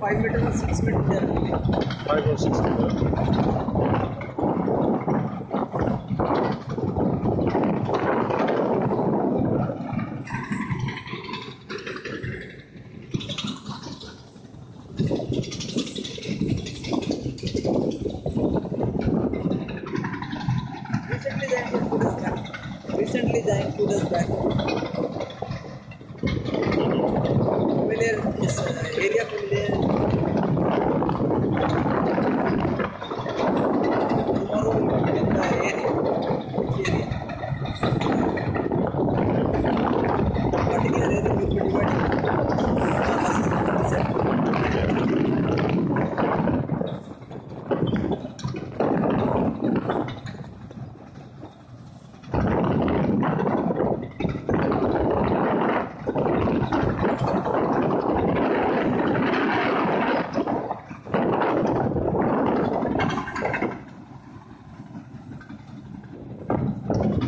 Five meter और six meter six meter. Recently joined two. Recently joined two days back. Familiar, this uh, area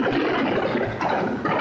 ハハハハ!